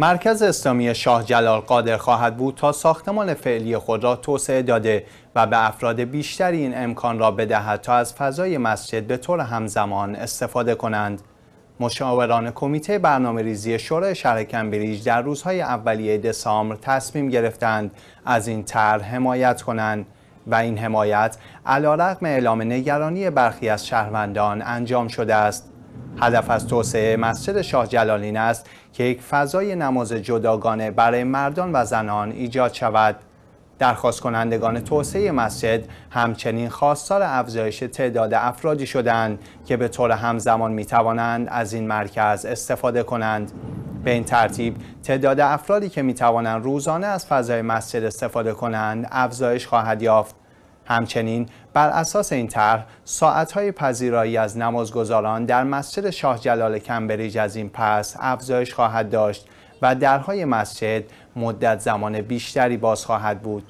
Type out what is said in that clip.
مرکز اسلامی شاه جلال قادر خواهد بود تا ساختمان فعلی خود را توسعه داده و به افراد بیشتری این امکان را بدهد تا از فضای مسجد به طور همزمان استفاده کنند. مشاوران کمیته برنامه ریزی شورای شهر کمبریج در روزهای اولیه دسامبر تصمیم گرفتند از این طرح حمایت کنند و این حمایت علیرغم اعلام نگرانی برخی از شهروندان انجام شده است. هدف از توسعه مسجد شاه جلالین است که یک فضای نماز جداگانه برای مردان و زنان ایجاد شود. درخواست کنندگان توسعه مسجد همچنین خواستار افزایش تعداد افرادی شدند که به طور همزمان می توانند از این مرکز استفاده کنند. به این ترتیب تعداد افرادی که می توانند روزانه از فضای مسجد استفاده کنند افزایش خواهد یافت. همچنین بر اساس این طرح ساعتهای پذیرایی از نمازگزاران در مسجد شاه جلال کمبریج از این پس افزایش خواهد داشت و درهای مسجد مدت زمان بیشتری باز خواهد بود.